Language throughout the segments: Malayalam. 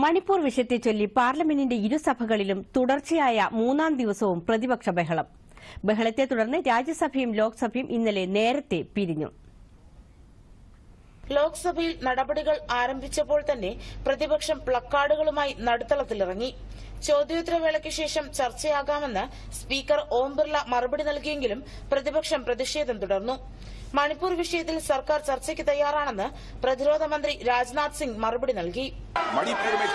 മണിപ്പൂർ വിഷയത്തെ ചൊല്ലി പാർലമെന്റിന്റെ ഇരുസഭകളിലും തുടർച്ചയായ മൂന്നാം ദിവസവും പ്രതിപക്ഷ ബഹളം. ബഹളത്തെ തുടർന്ന് രാജ്യസഭയും ലോക്സഭയും ഇന്നലെ നേരത്തെ പിരിഞ്ഞു. ലോക്സഭയിൽ നടപടികൾ ആരംഭിച്ചപ്പോൾ തന്നെ പ്രതിപക്ഷം പ്ലക്കാർഡുകളുമായി നടുത്തളത്തിലിറങ്ങി. ചോദ്യോത്തരവേളയ്ക്ക് ശേഷം ചർച്ചയാകാമെന്ന് സ്പീക്കർ ഓം ബിർള മറുപടി നൽകിയെങ്കിലും പ്രതിപക്ഷം പ്രതിഷേധം തുടർന്നു. മണിപ്പൂർ വിഷയത്തിൽ സർക്കാർ ചർച്ചയ്ക്ക് തയ്യാറാണെന്ന് പ്രതിരോധ മന്ത്രി രാജ്നാഥ് സിംഗ് മറുപടി നൽകി. മണിപ്പൂർ में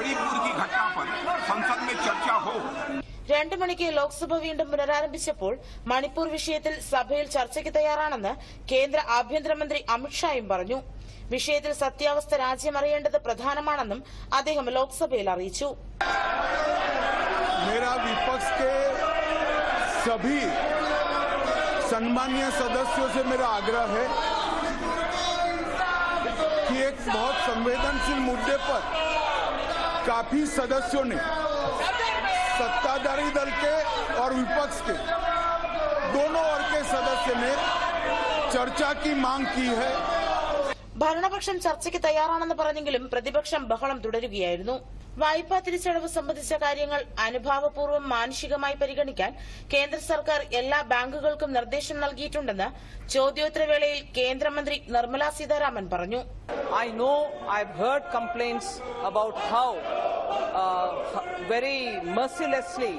कि मणिपुर की घटना पर संसद में चर्चा हो രണ്ടു മണിക്ക് ലോക്സഭ വീണ്ടും പുനരാരംഭിച്ചപ്പോൾ മണിപ്പൂർ വിഷയത്തിൽ സഭയിൽ ചർച്ചയ്ക്ക് തയ്യാറാണെന്ന് കേന്ദ്ര ആഭ്യന്തരമന്ത്രി അമിത്ഷായും പറഞ്ഞു വിഷയത്തിൽ സത്യാവസ്ഥ രാജ്യം അറിയേണ്ടത് പ്രധാനമാണെന്നും അദ്ദേഹം ലോക്സഭയിൽ അറിയിച്ചു मेरा विपक्ष के सभी सम्मान्य सदस्यों से मेरा आग्रह है कि एक बहुत संवेदनशील मुद्दे पर काफ़ी सदस्यों ने सत्ताधारी दल के और विपक्ष के दोनों ओर के सदस्य ने चर्चा की, मांग की है। ഭരണപക്ഷം ചർച്ചയ്ക്ക് തയ്യാറാണെന്ന് പറഞ്ഞെങ്കിലും പ്രതിപക്ഷം ബഹളം തുടരുകയായിരുന്നു. വായ്പാ തിരിച്ചടവ് സംബന്ധിച്ച കാര്യങ്ങൾ അനുഭാവപൂർവം മാനുഷികമായി പരിഗണിക്കാൻ കേന്ദ്ര സർക്കാർ എല്ലാ ബാങ്കുകൾക്കും നിർദ്ദേശം നൽകിയിട്ടുണ്ടെന്ന് ചോദ്യോത്തരവേളയിൽ കേന്ദ്രമന്ത്രി നിർമ്മലാ സീതാരാമൻ പറഞ്ഞു. I know I heard complaints about how very mercilessly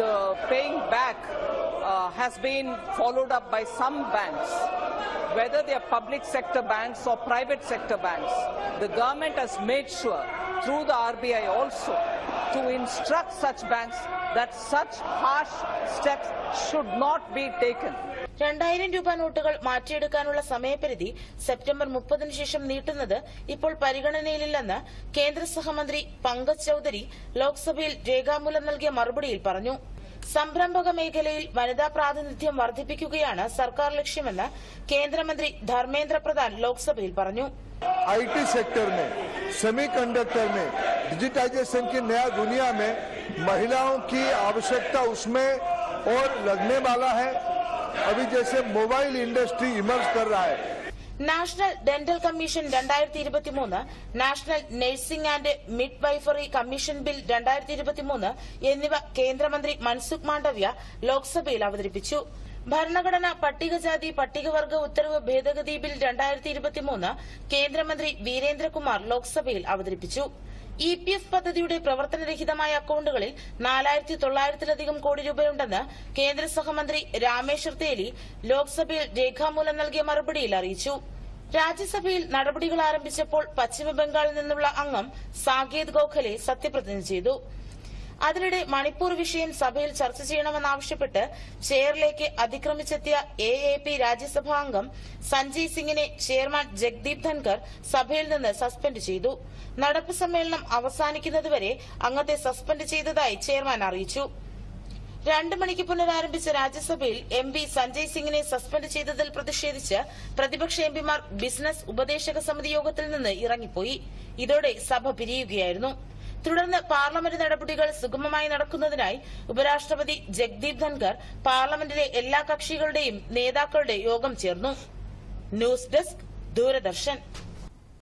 the paying back uh, has been followed up by some banks, whether they are public sector banks or private sector banks. The government has made sure through the RBI also to instruct such banks that such harsh steps should not be taken. രണ്ടായിരം രൂപ നോട്ടുകൾ മാറ്റിയെടുക്കാനുള്ള സമയപരിധി സെപ്റ്റംബർ മുപ്പതിനു ശേഷം നീട്ടുന്നത് ഇപ്പോൾ പരിഗണനയിലില്ലെന്ന് കേന്ദ്ര സഹമന്ത്രി പങ്കജ് ചൌധരി ലോക്സഭയിൽ രേഖാമൂലം നൽകിയ മറുപടിയിൽ പറഞ്ഞു സംരംഭക മേഖലയിൽ വനിതാ പ്രാതിനിധ്യം വർദ്ധിപ്പിക്കുകയാണ് സർക്കാർ ലക്ഷ്യമെന്ന് കേന്ദ്രമന്ത്രി ധർമ്മേന്ദ്ര പ്രധാൻ ലോക്സഭയിൽ പറഞ്ഞു आईटी सेक्टर में सेमीकंडक्टर में डिजिटाइजेशन की नया दुनिया में महिलाओं की आवश्यकता उसमें और लगने वाला है अभी जैसे मोबाइल इंडस्ट्री इमर्ज कर रहा है നാഷണൽ ഡെന്റൽ കമ്മീഷൻ രണ്ടായിരത്തി ഇരുപത്തിമൂന്ന് national nursing and midwifery commission bill രണ്ടായിരത്തി ഇരുപത്തിമൂന്ന് എന്നിവ കേന്ദ്രമന്ത്രി മൻസുഖ് മാണ്ഡവ്യ ലോക്സഭയിൽ അവതരിപ്പിച്ചു. ഭരണഘടന പട്ടികജാതി പട്ടികവർഗ ഉത്തരവ് ഭേദഗതി ബിൽ രണ്ടായിരത്തി ഇരുപത്തിമൂന്ന് കേന്ദ്രമന്ത്രി വീരേന്ദ്രകുമാർ ലോക്സഭയിൽ അവതരിപ്പിച്ചു. ഇ പി എഫ് പദ്ധതിയുടെ പ്രവർത്തനരഹിതമായ അക്കൌണ്ടുകളിൽ നാലായിരത്തി തൊള്ളായിരത്തിലധികം കോടി രൂപയുണ്ടെന്ന് കേന്ദ്ര സഹമന്ത്രി രാമേശ്വർ തേലി ലോക്സഭയിൽ രേഖാമൂലം നൽകിയ മറുപടിയിൽ അറിയിച്ചു. രാജ്യസഭയിൽ നടപടികൾ ആരംഭിച്ചപ്പോൾ പശ്ചിമബംഗാളിൽ നിന്നുള്ള അംഗം സാകേത് ഗോഖലെ സത്യപ്രതിജ്ഞ ചെയ്തു. അതിനിടെ മണിപ്പൂർ വിഷയം സഭയിൽ ചർച്ച ചെയ്യണമെന്നാവശ്യപ്പെട്ട് ചെയറിലേക്ക് അതിക്രമിച്ചെത്തിയ എ എ പി രാജ്യസഭാംഗം സഞ്ജയ് സിംഗിനെ ചെയർമാൻ ജഗ്ദീപ് ധൻകർ സഭയിൽ നിന്ന് സസ്പെൻഡ് ചെയ്തു. നടപ്പ് സമ്മേളനം അവസാനിക്കുന്നതുവരെ അംഗത്തെ സസ്പെൻഡ് ചെയ്തതായി ചെയർമാൻ അറിയിച്ചു. രണ്ട് മണിക്ക് പുനരാരംഭിച്ച രാജ്യസഭയിൽ എം പി സഞ്ജയ് സിംഗിനെ സസ്പെൻഡ് ചെയ്തതിൽ പ്രതിഷേധിച്ച് പ്രതിപക്ഷ എംപിമാർ ബിസിനസ് ഉപദേശക സമിതി യോഗത്തിൽ നിന്ന് ഇറങ്ങിപ്പോയി. ഇതോടെ സഭ പിരിയുകയായിരുന്നു. തുടർന്ന് പാർലമെന്റ് നടപടികൾ സുഗമമായി നടക്കുന്നതിനായി ഉപരാഷ്ട്രപതി ജഗ്ദീപ് ധൻഖർ പാർലമെന്റിലെ എല്ലാ കക്ഷികളുടെയും നേതാക്കളുടെ യോഗം ചേർന്നു. News desk Doordarshan.